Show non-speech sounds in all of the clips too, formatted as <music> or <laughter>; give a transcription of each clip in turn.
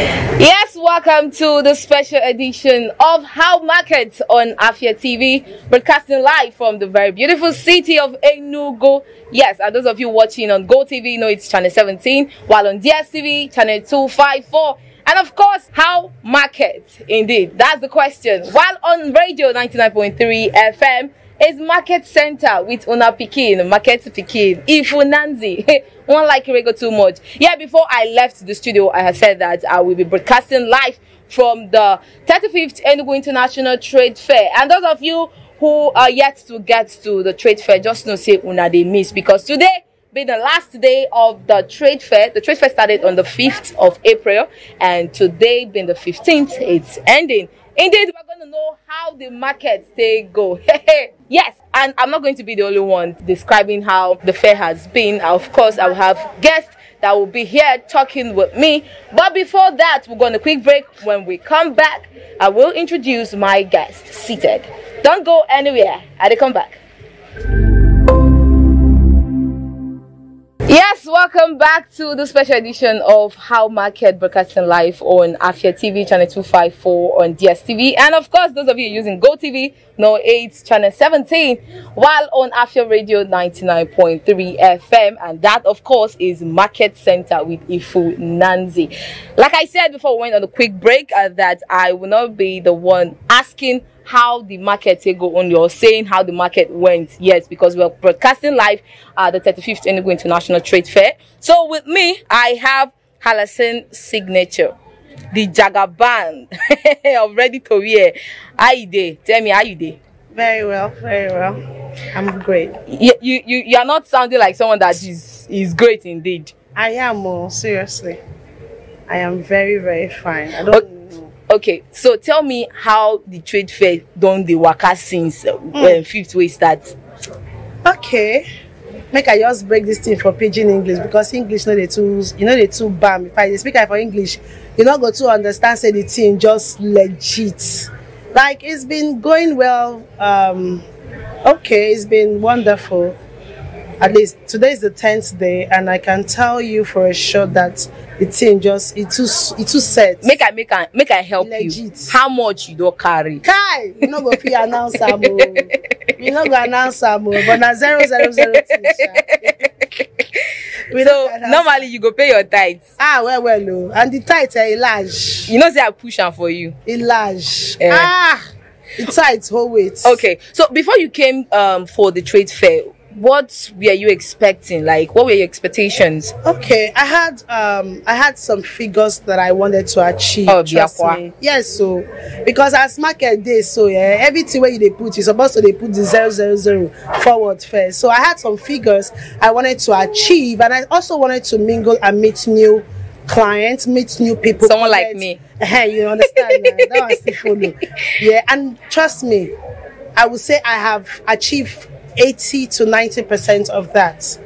Yes, welcome to the special edition of How Markets on Afia TV, broadcasting live from the very beautiful city of Enugu. Yes, and those of you watching on Go TV know it's channel 17, while on DSTV, channel 254. And of course, how market? Indeed, that's the question. While on radio 99.3 FM, is Market Center with Una Pikin, Market Pikin, Ifunanzi. <laughs> One like Irego too much. Yeah, before I left the studio, I had said that I will be broadcasting live from the 35th Enugu International Trade Fair. And those of you who are yet to get to the trade fair, just know say Una they miss because today being the last day of the trade fair. The trade fair started on the 5th of April, and today being the 15th, it's ending. Indeed, we're going to know how the markets they go. <laughs> yes, and I'm not going to be the only one describing how the fair has been. Of course, I will have guests that will be here talking with me. But before that, we're going to quick break. When we come back, I will introduce my guest seated. Don't go anywhere. I will come back. Yes, welcome back to the special edition of How Market Broadcasting Live on Afia TV channel 254 on DSTV. And of course, those of you using Go TV, no 8 channel 17, while on Afia Radio 99.3 FM. And that, of course, is Market Center with Ifu Nanzi. Like I said before we went on a quick break, uh, that I will not be the one asking how the market go on. You're saying how the market went. Yes, because we're broadcasting live at the 35th Enugu International Trade Fair. So with me, I have Halasen Signature, the Jagaban <laughs> of Ready to Wear. How you day? Tell me how you day? Very well, very well. I'm great. You, you, you, are not sounding like someone that is, is great indeed. I am, oh, seriously. I am very, very fine. I don't Okay. Okay, so tell me how the trade fair done the waka since uh, when fifth way start. Okay. Make I just break this thing for pidgin English because English no dey too you know dey too bam. If I dey speak am for English, you no go too understand say the thing just legit. Like it's been going well. Um okay, it's been wonderful. At least today is the tenth day, and I can tell you for sure that the thing just it too it too set. Make I make I make I help you. How much you don't carry? Kai, you no go fit announce am o. You no go announce am o, but na zero zero zero two sha. We so normally you go pay your tithes. Ah, well, well, o. And the tight eh, e large. You know say I push am for you. E large. Eh. Ah, the tight hold weight. Okay, so before you came um for the trade fair, what were you expecting? Like, what were your expectations? Okay, I had um I had some figures that I wanted to achieve. Oh, trust me. Yes, so because as market day, so yeah, everything where you they put, you're supposed to they put the zero zero zero forward first. So I had some figures I wanted to achieve, and I also wanted to mingle and meet new clients, meet new people. Someone like me. Hey, you understand? now? that was still follow. <laughs> Yeah, and trust me, I would say I have achieved 80 to 90 percent of that.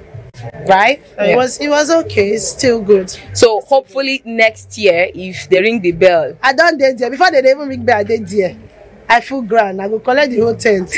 Right? Yeah. It was it was okay, it's still good. So hopefully next year, if they ring the bell, I don't date there. Before they dey even ring bell, I did there. I full grand. I go collect the whole tent.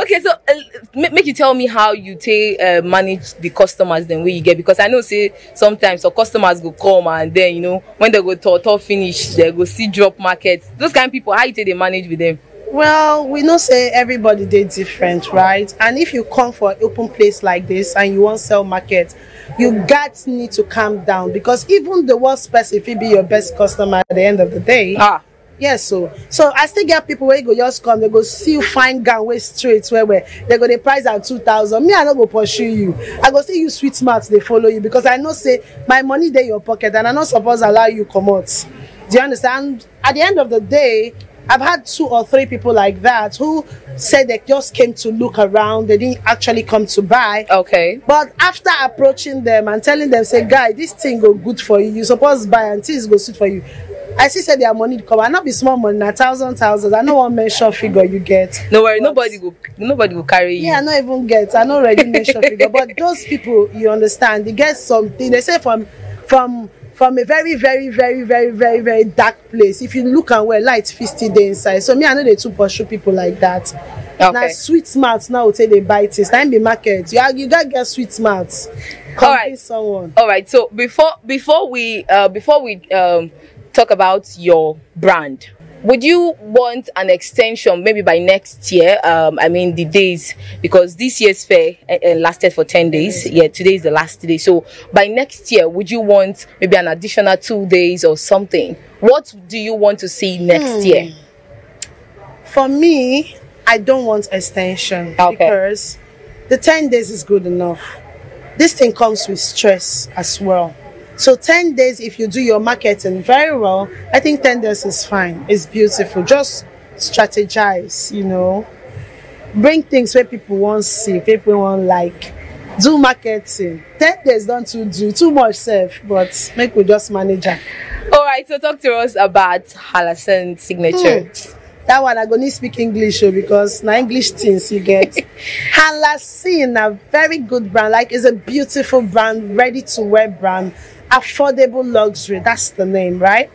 okay so uh, make, you tell me how you take uh, manage the customers then wey you get because i know say sometimes some customers go come and then you know when they go talk finish they go see drop market those kind of people how you take dey manage with them. Well, we know say everybody dey different, right? And if you come for an open place like this and you wan sell market, you gats need to calm down because even the worst person fit be your best customer at the end of the day. ah. Yes so so i still get people wey go just come they go see you fine gown wey straight well well. They go dey price am two thousand. Me i no go pursue you. I go still use sweet smart dey follow you because i know say my money dey your pocket and i no suppose allow you comot. Do you understand? At the end of the day i've had two or three people like that who said they just came to look around. They didn't actually come to buy. Okay. But after approaching them and telling them say guy this thing go good for you. You suppose buy and things go suit for you. I see say their money come. And no be small money na thousand thousands i no wan mention figure you get. No worry But- nobody go nobody go carry you. me i no even get. I no ready mention figure. But those people you understand they get something. They say from from from a very very very very very very dark place. If you look am well light fit still dey inside. So me i no dey too pursue people like that. Na Okay. sweet mouth now take dey buy things. Na im be market. You you gats get sweet mouth. Alright. convince someone. All right. So before before we uh before we um talk about your brand would you want an extension maybe by next year? Um, i mean the days because this year's fair uh, lasted for 10 days. Yeah today is the last day. So by next year would you want maybe an additional two days or something? What do you want to see next hmm. year? For me i don't want extension okay. because the 10 days is good enough. This thing comes with stress as well so 10 days, if you do your marketing very well, I think 10 days is fine. It's beautiful. Just strategize, you know. Bring things where people want to see, people want like. Do marketing. 10 days don't too do too much self, but make we just manage it. All right, so talk to us about Halasan signature. Hmm that one i go need speak english oh, because na english things you get <laughs> Halasin a very good brand like it's a beautiful brand ready to wear brand affordable luxury. That's the name, right?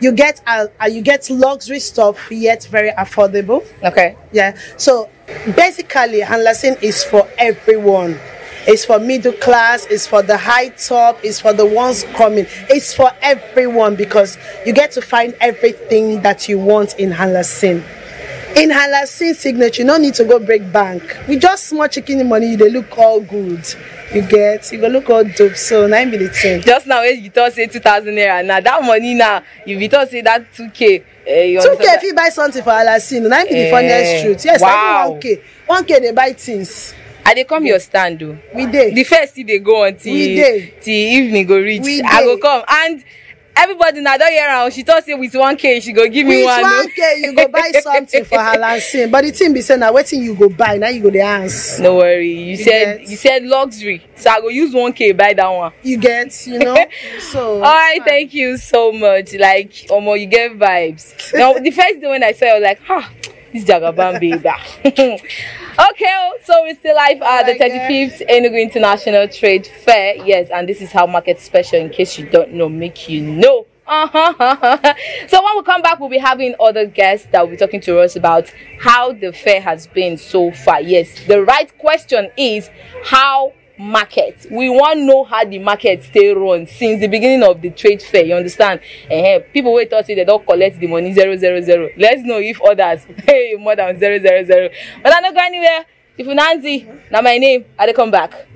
You get uh, uh, you get luxury stuff yet very affordable. Okay. Yeah. So basically, Hanlasin is for everyone. It's for middle class. It's for the high top. It's for the ones coming. It's for everyone because you get to find everything that you want in Hanlasin. In Hanlasin signature, you no need to go break bank. We just small chicken money, they look all good you get you go look all dope so na be the thing. just now when you talk say two thousand naira na that money now you be talk say that two k. Uh, two k fit buy something for alasin na be the funniest truth yes wow. even one k one k dey buy things. i dey come your stand o. we dey. the first still dey go on till till evening go reach i go come and everybody na don hear am she talk say with 1k she go give me with one with 1k you go buy <laughs> something for her lancing but the thing be say na wetin you go buy na you go dey ask. no worry you, you said get? you said luxury so i go use 1k buy that one. you get you know <laughs> so. all right thank you so much like omo you get vibes now the first day when i saw you i was like ah this jagaban baby. <laughs> Okay, so we're still live at the 35th Enugu International Trade Fair. Yes, and this is how market special, in case you don't know, make you know. Uh-huh. <laughs> so when we come back, we'll be having other guests that will be talking to us about how the fair has been so far. Yes, the right question is how market. We wan know how the market stay run since the beginning of the trade fair you understand? Uh, people wey talk say they don collect the money zero zero zero. Let's know if others <laughs> pay more than zero zero zero. But i no go anywhere. If you nancy na my name. I dey come back.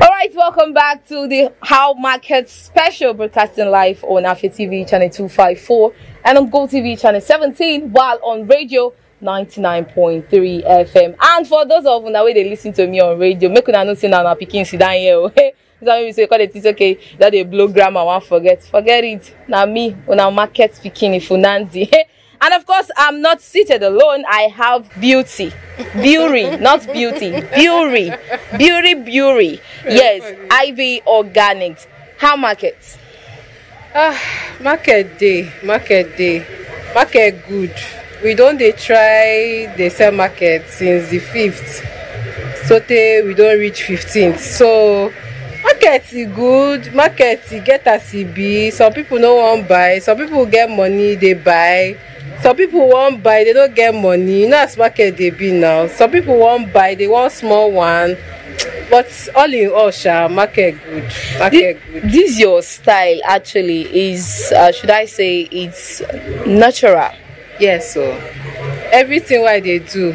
All right, welcome back to the How Market special broadcasting live on Afia TV channel 254 and on Go TV channel 17 while on radio 99.3 FM. And for those of you that way they listen to me on radio, make una know say na na pikin sit down here. <laughs> Okay? Some people say call it okay that they blow grammar one forget. Forget it. Now me una market speaking if unanzi. <laughs> And of course, I'm not seated alone. I have beauty. Beauty, not beauty. Beauty. Beauty, beauty. Yes, Ivy Organics. How markets? Ah, market day. Market day. Market good we don dey try dey sell market since the fifth. Sotey we don reach fifteenth. So market e good market e get as e be. Some people no wan buy. Some people get money dey buy. Some people wan buy they no get money. You know as market dey be now. Some people wan buy they want small one. But all in all sha market good market this, good. this your style actually is uh, should i say it's natural yes so everything wey i dey do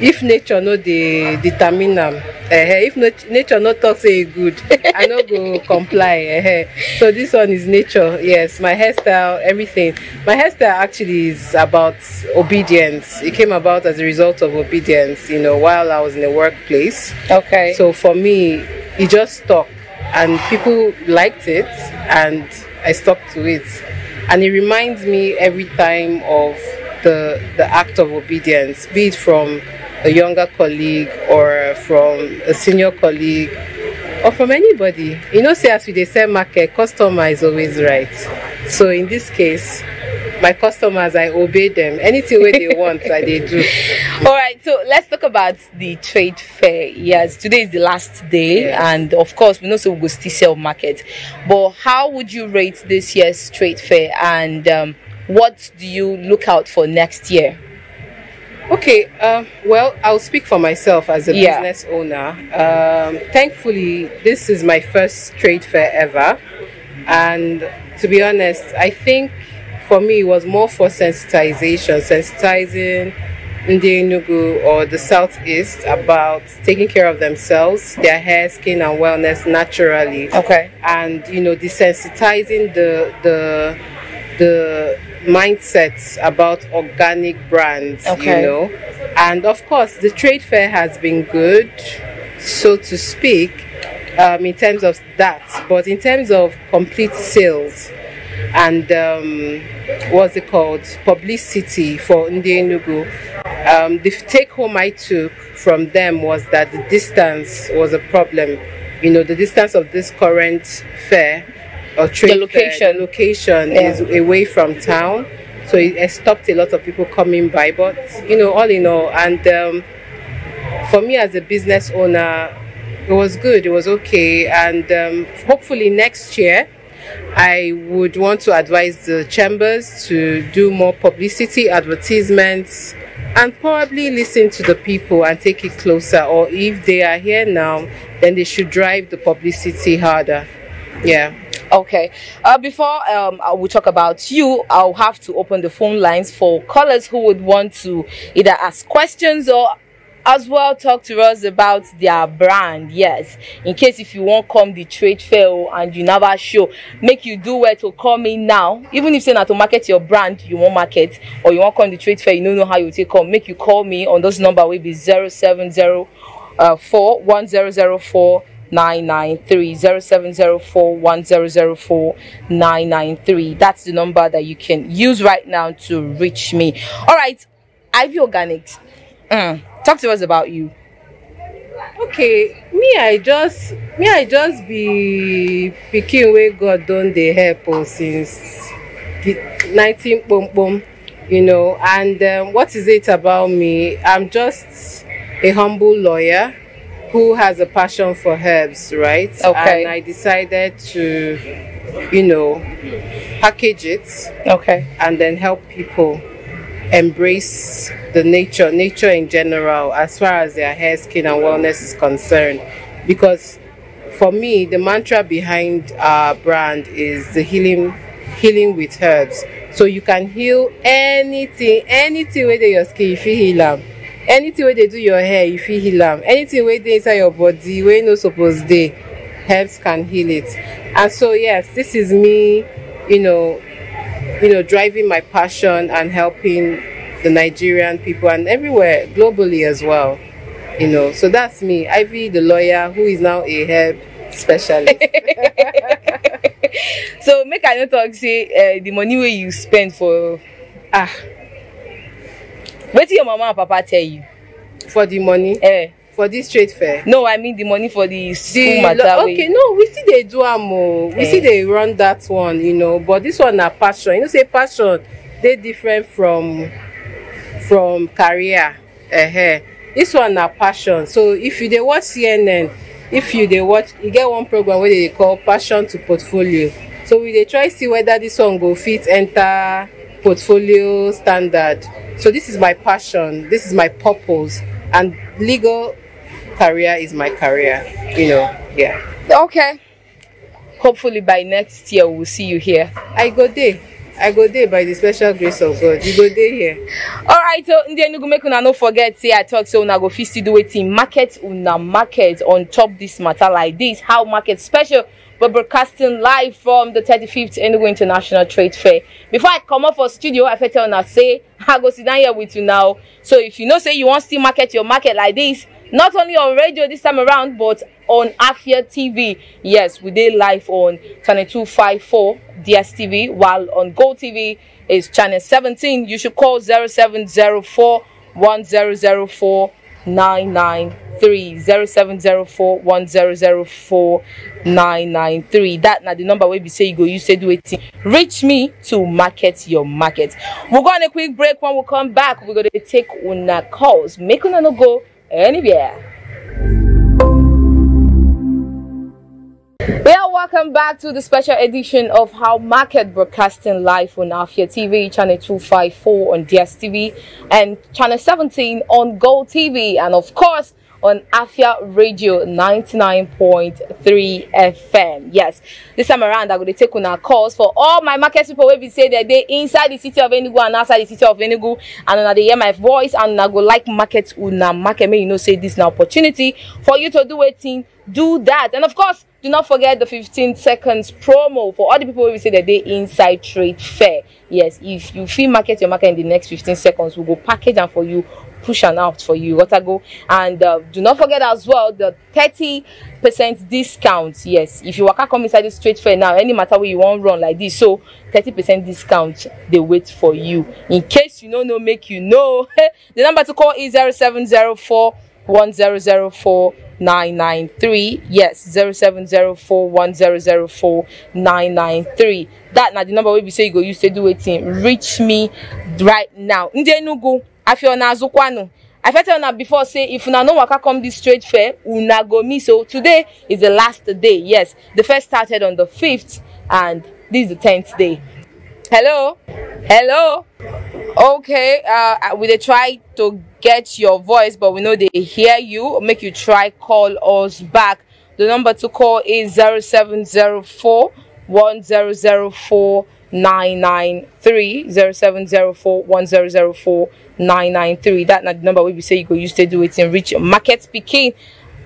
if nature no dey determine am uh, if nature no talk say e good <laughs> i no go comply uh, so this one is nature yes my hairstyle everything. My hairstyle actually is about obedience. It came about as a result of obedience you know while i was in the workplace. Okay. So for me it just stuck and people liked it and i stuck to it. And it reminds me every time of the, the act of obedience, be it from a younger colleague or from a senior colleague or from anybody. You know, say as we they sell market, customer is always right. So in this case, my customers, I obey them. Anything where they <laughs> want, I they do. <laughs> All right, so let's talk about the trade fair. Yes, today is the last day, yes. and of course, we know so we go still sell market. But how would you rate this year's trade fair? And um, what do you look out for next year? Okay, uh, well, I'll speak for myself as a Yeah. business owner. Um, thankfully, this is my first trade fair ever. And to be honest, I think for me it was more for sensitization, sensitizing Ndi Enugu or the Southeast about taking care of themselves, their hair, skin, and wellness naturally Okay. and you know desensitizing the the the mindsets about organic brands Okay. you know and of course the trade fair has been good so to speak um, in terms of that but in terms of complete sales and um, what's it called publicity for Ndi Enugu. Um, the take home I took from them was that the distance was a problem. You know, the distance of this current fair or trade fair, location. the location Yeah. is away from town, so it, it stopped a lot of people coming by. But you know, all in all, and um, for me as a business owner, it was good. It was okay, and um, hopefully next year. I would want to advise the chambers to do more publicity, advertisements, and probably listen to the people and take it closer. Or if they are here now, then they should drive the publicity harder. Yeah. Okay. Uh, before um, will talk about you, I'll have to open the phone lines for callers who would want to either ask questions or as well talk to us about their brand. Yes. In case if you won't come the trade fair and you never show, make you do well to call me now. Even if say not to market your brand, you won't market or you won't come the trade fair, you don't know how you take come. Make you call me on those number will be 070 uh, 4 1004 993 0704 1004 993 that's the number that you can use right now to reach me all right ivy organics Mm. talk to us about you Okay, me I just me I just be picking wey God done the help us since the 19 boom boom, you know. And um, what is it about me? I'm just a humble lawyer who has a passion for herbs, right? Okay. And I decided to, you know, package it okay and then help people embrace the nature, nature in general, as far as their hair, skin, and wellness is concerned. Because for me, the mantra behind our brand is the healing, healing with herbs. So you can heal anything, anything where your skin, if you heal am. Anything where they do your hair, you feel heal am. Anything where they inside your body, where no supposed they, herbs can heal it. And so yes, this is me, you know, you know, driving my passion and helping the Nigerian people and everywhere globally as well. You know, so that's me, Ivy, the lawyer who is now a herb specialist. <laughs> <laughs> so make i no talk say uh, the money wey you spend for ah, wetin your mama and papa tell you for the money, eh for this trade fair. no i mean the money for the school The matter wey okay, no, we see they do am o. We Eh. see they run that one, you know. But this one na passion. You know, say passion they different from from career. Uh This one na passion. So if you dey watch CNN, if you dey watch, you get one program wey they dey call Passion to Portfolio. So we dey try see whether this one go fit enter portfolio standard. So this is my passion. This is my purpose, and legal career is my career. You know, yeah. okay hopefully by next year we'll see you here I go there. I go there by the special grace of God. You go there here. alright so ndị enugu make una no forget say i talk say una go fit still do wetin market una market on top this matter like this how market special we're broadcasting live from the 35th enugu international trade fair. Before i comot for studio i tell una say <laughs> i go sit down here with you now. So if you know say you wan still market your market like this not only on radio this time around but on afia tv yes we did live on channel 254 dstv while on go tv is channel 17 you should call 0704 1004 993 0704 1004 993 that now the number wey be say you go you say do wetin reach me to market your market. We'll go on a quick break. When we come back we're gonna take una calls. Make una no go anywhere. Yeah, welcome back to the special edition of How Market Broadcasting Live on Afia TV, channel 254 on DSTV, and channel 17 on Go TV, and of course on Afia Radio 99.3 FM. Yes, this time around I'm going to take on our calls for all my market people will be say that they inside the city of Enugu and outside the city of Enugu, and then they hear my voice and I go like market una market. May you know say this is an opportunity for you to do a thing, do that, and of course do not forget the 15 seconds promo for all the people who say that they inside trade fair yes if you feel market your market in the next 15 seconds we'll go package and for you push and out for you what I go and uh, do not forget as well the 30 percent discount. Yes if you waka come inside this trade fair now any matter where you want run like this so 30 percent discount they wait for you. In case you don't know make you know. <laughs> The number to call is 0704 1004 993 yes 0704 993 that na the number wey be say you go use to do wetin? Reach me right now. Ndị enugu afia una azụkwanụ i tell una before say if una no waka come this trade fair una go miss o today is the last day. Yes the first started on the 5th and this is the 10th day hello? Hello? Okay uh we dey try to get your voice but we know they hear you. Make you try call us back. The number to call is 0704 1004 993 0704 1004 993 that number we say you go use to do it in rich market speaking.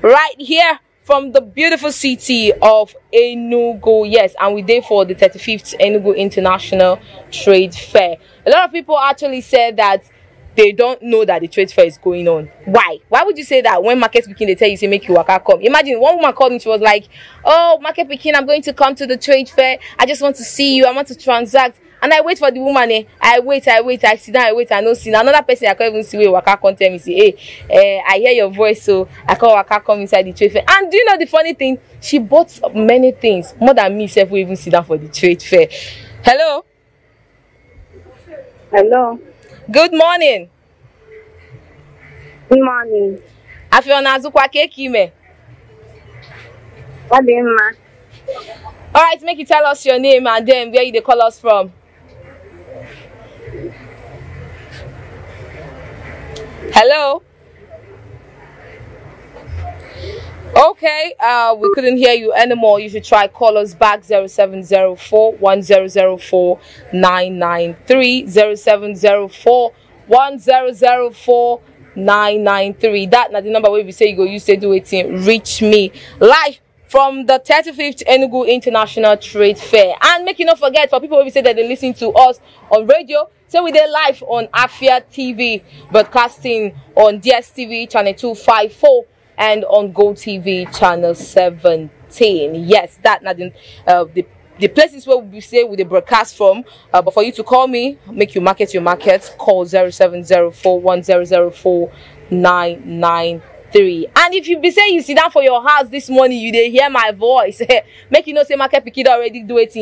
Right here from the beautiful city of Enugu. Yes, and we did for the 35th Enugu International Trade Fair. A lot of people actually said that they don't know that the trade fair is going on. Why? Why would you say that when market speaking they tell you say make you work come? Imagine one woman called me, she was like, Oh, market speaking, I'm going to come to the trade fair. I just want to see you, I want to transact. And I wait for the woman, eh? I wait, I wait, I sit down, I wait, I no see. Another person I can't even see where Waka come tell me, say, hey, eh, I hear your voice, so I call Waka come inside the trade fair. And do you know the funny thing? She bought many things, more than me, self, we even sit down for the trade fair. Hello? Hello. Good morning. Good morning. Afiona Azukwa Kekime. Ọ dị mma. All right, make you tell us your name and then where you dey call us from. Hello. Okay, uh, we couldn't hear you anymore. You should try call us back 0704 1004 993 0704 1004 993. That na the number where we say you go you say do it in reach me live from the 35th Enugu International Trade Fair. And make you not forget for people who say that they listen to us on radio, so we did live on Afia TV, broadcasting on DSTV channel 254 and on Go TV channel 17. Yes, that not the, uh, the the places where we say with the broadcast from. Uh, but for you to call me, make you market your market, call 0704 1004 993. And if you be saying you sit down for your house this morning, you dey hear my voice. <laughs> make you know say market pikin already do it.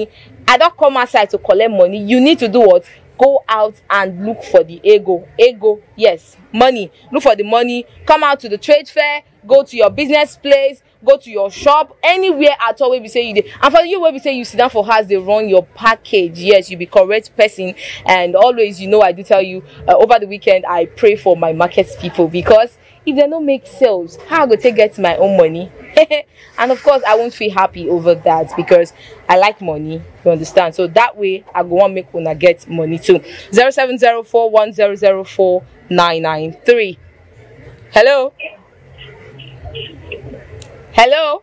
I don't come outside to collect money. You need to do what? Go out and look for the ego. Ego, yes, money. Look for the money. Come out to the trade fair. Go to your business place. Go to your shop. Anywhere at all where we say you dey. And for you where we say you sit down for house, they run your package. Yes, you be correct person. And always, you know, I do tell you uh, over the weekend, I pray for my market people because if they don't make sales, how I go take get my own money? <laughs> and of course, I won't feel happy over that because I like money. You understand? So that way, I go want make when I get money too. Zero seven zero four one zero zero four nine nine three. Hello. Hello.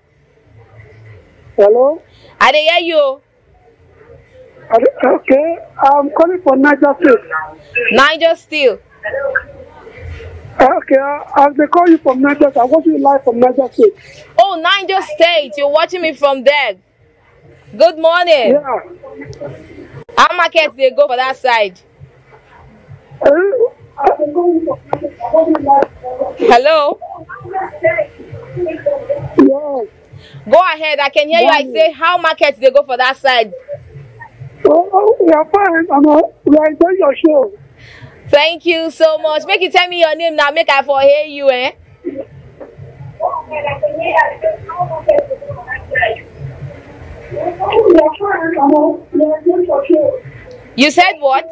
Hello. I dey hear you. Okay, I'm calling for Niger State. Niger still. Okay, as they call you from Niger I want you live from Niger State. Oh, Niger State. You're watching me from there. Good morning. Yeah. How market they go for that side? Hello. Yes. Go ahead. I can hear you. I say how market they go for that side. Oh, oh, we are fine. I'm, uh, we are enjoying your show. Thank you so much. Make you tell me your name now. Make I for hear you, eh? You said what?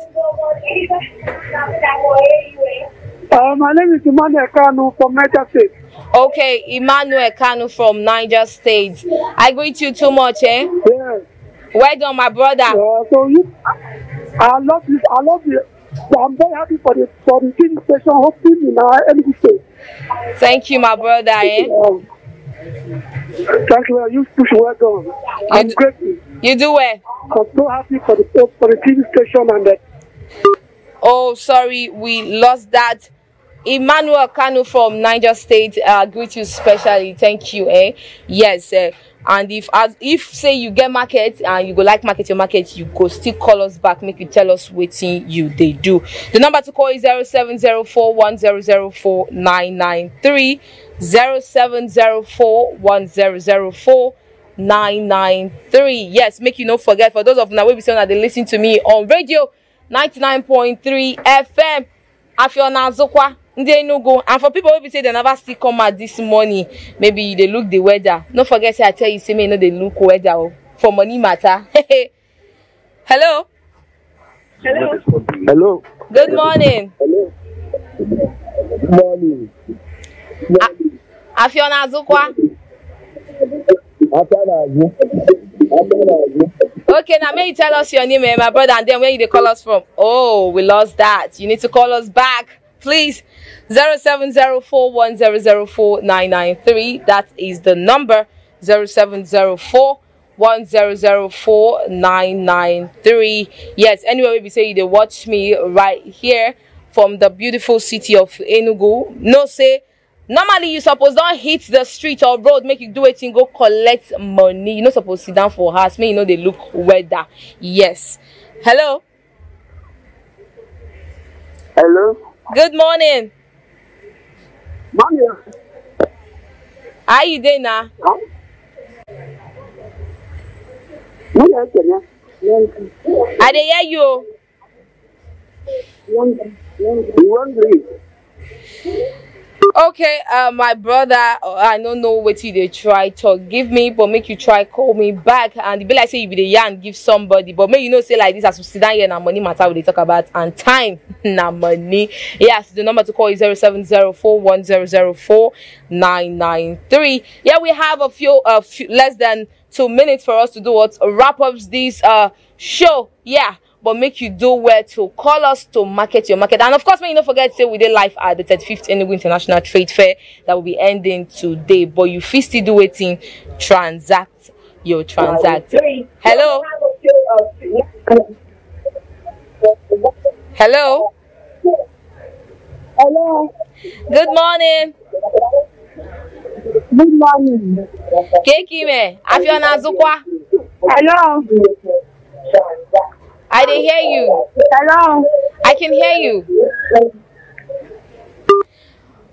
Uh, my name is Emmanuel Kanu from Niger State. Okay, Emmanuel Kanu from Niger State. I greet you too much, eh? Yes. Well done, my brother. Uh, so you, I love this. I love it. So I'm very happy for the for the TV station hosting in our State. Thank you, my brother, eh? Um, thank you. You push well done. I'm d- grateful. You do well. I'm so happy for the for the TV station and the Oh, sorry, we lost that. Emmanuel Kanu from Niger State, uh, greet you specially. Thank you, eh? Yes, eh. And if as if say you get market and you go like market your market, you go still call us back, make you tell us wetin you they do. The number to call is 0704 1004 993 0704 1004 993. Yes, make you not forget for those of now we be saying that they listen to me on radio 99.3 FM. Afiona Zokwa, ndị Enugu. And for people wey be say they never still come out this morning, maybe they look the weather. No forget say I tell you say me no dey look weather o, for money matter. <laughs> Hello. Hello. Good morning. Good morning. Afiona Zokwa. After Nazu. After Nazu. Okay, now may you tell us your name, eh, my brother, and then where you dey call us from. Oh, we lost that. You need to call us back, please. Zero seven zero four one zero zero four nine nine three. That is the number. Zero seven zero four one zero zero four nine nine three. Yes, anyway, we say dey watch me right here from the beautiful city of Enugu. No say normally you suppose don hit the street or road make you do wetin go collect money You're not supposed to sit down for house make you know they look weather yes hello Hello. Good morning. Mommy, how you dey na mommy, I can i dey hear you. O You want to okay uh, my brother i don't know what you dey try talk. Give me but make you try call me back. And be like say you be dey yarn give somebody. But make you know say like this as we sit down here na money matter we they talk about. And time <laughs> na money. Yes the number to call is zero seven zero four one zero zero four nine nine three. Yeah we have a few uh few, less than two minutes for us to do what wrap up this uh show. Yeah but make you do well to call us to market your market. And of course, make you not forget, say we did live at the 35th Enugu International Trade Fair that will be ending today. But you feel still do waiting, transact your transact. Hello, hello, Hello. good morning. Good morning. Kekime, Afiona Zukwa, Hello. I didn't hear you. Hello. I can hear you.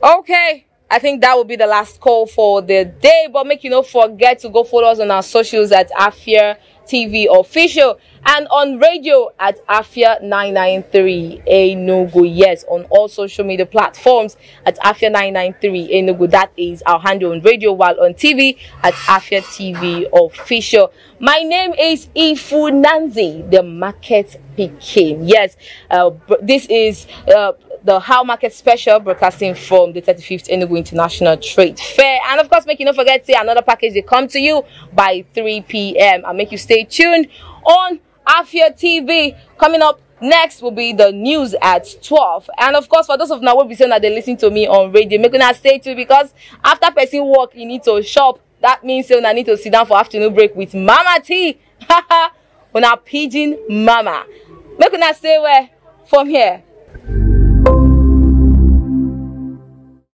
Okay. I think that will be the last call for the day. But make you not forget to go follow us on our socials at Afia TV official and on radio at Afia 993 Enugu. Yes, on all social media platforms at Afia 993 Enugu. That is our handle on radio while on TV at Afia TV official. My name is Ifu Nanzi, the market Pikin. Yes, uh, this is uh, the How Market Special broadcasting from the 35th Enugu International Trade Fair. And of course, make you not forget, say another package they come to you by 3 p.m. and make you stay tuned on Afia TV. Coming up next will be the news at 12. And of course, for those of now will be saying that they listen to me on radio, make una stay tuned because after person work, you need to shop. That means you need to sit down for afternoon break with Mama T. Haha, <laughs> una pigeon mama. Make una stay where from here.